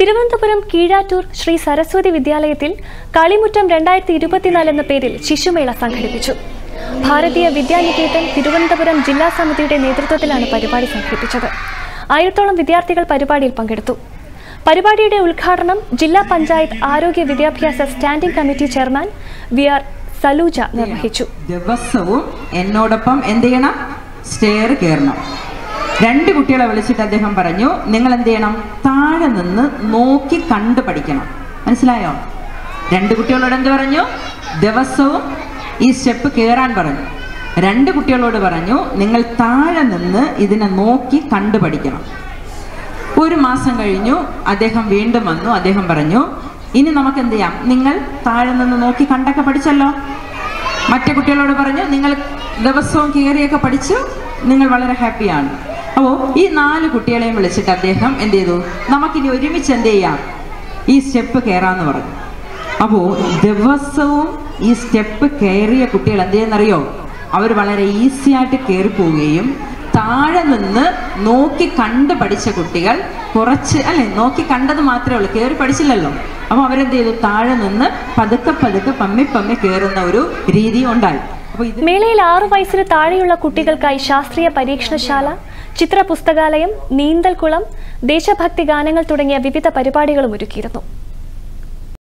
തിരുവനന്തപുരം കീഴാറ്റൂർ ശ്രീ സരസ്വതി വിദ്യാലയത്തിൽ കളിമുറ്റം രണ്ടായിരത്തി ഇരുപത്തിനാല് എന്ന പേരിൽ ശിശുമേള സംഘടിപ്പിച്ചു. ഭാരതീയ വിദ്യാനികേതൻ തിരുവനന്തപുരം ജില്ലാ സമിതിയുടെ നേതൃത്വത്തിലാണ് പരിപാടി സംഘടിപ്പിച്ചത്. ആയിരത്തോളം വിദ്യാർത്ഥികൾ പരിപാടിയിൽ പങ്കെടുത്തു. പരിപാടിയുടെ ഉദ്ഘാടനം ജില്ലാ പഞ്ചായത്ത് ആരോഗ്യ വിദ്യാഭ്യാസ standing committee chairman V R Saluja നിർവഹിച്ചു. ദിവസവും എന്നോടൊപ്പം എന്ത് ചെയ്യണം? സ്റ്റെയർ കയറണം. രണ്ട് കുട്ടികളെ വിളിച്ചിട്ട് അദ്ദേഹം പറഞ്ഞു നിങ്ങൾ എന്ത് ചെയ്യണം താഴെ നിന്ന് നോക്കി കണ്ടു പഠിക്കണം. മനസ്സിലായോ? രണ്ട് കുട്ടികളോട് എന്ത് പറഞ്ഞു? ദിവസവും ഈ സ്റ്റെപ്പ് കയറാൻ പറഞ്ഞു. രണ്ട് കുട്ടികളോട് പറഞ്ഞു നിങ്ങൾ താഴെ നിന്ന് ഇതിനെ നോക്കി കണ്ടു പഠിക്കണം. ഒരു മാസം കഴിഞ്ഞു അദ്ദേഹം വീണ്ടും വന്നു അദ്ദേഹം പറഞ്ഞു ഇനി നമുക്ക് എന്ത് ചെയ്യാം നിങ്ങൾ താഴെ നിന്ന് നോക്കി കണ്ടൊക്കെ പഠിച്ചല്ലോ. മറ്റു കുട്ടികളോട് പറഞ്ഞു നിങ്ങൾ ദിവസവും കയറിയൊക്കെ പഠിച്ചു നിങ്ങൾ വളരെ ഹാപ്പിയാണ്. അപ്പോൾ ഈ നാല് കുട്ടികളെയും വിളിച്ചിട്ട് അദ്ദേഹം എന്ത് ചെയ്തു? നമുക്കിനി ഒരുമിച്ച് എന്ത് ചെയ്യാം? ഈ സ്റ്റെപ്പ് കയറാന്ന് പറഞ്ഞു. അപ്പോൾ ദിവസവും ഈ സ്റ്റെപ്പ് കയറിയ കുട്ടികൾ എന്ത് ചെയ്യുന്നറിയോ? അവർ വളരെ ഈസി ആയിട്ട് കയറി പോവുകയും താഴെ നിന്ന് നോക്കി കണ്ട് പഠിച്ച കുട്ടികൾ കുറച്ച് അല്ലെ? നോക്കി കണ്ടത് മാത്രമേ ഉള്ളൂ കയറി പഠിച്ചില്ലല്ലോ. അപ്പോൾ അവരെന്ത് ചെയ്തു? താഴെ നിന്ന് പതുക്കെ പതുക്കെ പമ്മി പമ്മി കയറുന്ന ഒരു രീതി ഉണ്ടായി. മേളയിൽ ആറു വയസ്സിന് താഴെയുള്ള കുട്ടികൾക്കായി ശാസ്ത്രീയ പരീക്ഷണശാല? ചിത്ര പുസ്തകാലയം നീന്തൽക്കുളം ദേശഭക്തി ഗാനങ്ങൾ തുടങ്ങിയ വിവിധ പരിപാടികളും ഒരുക്കിയിരുന്നു.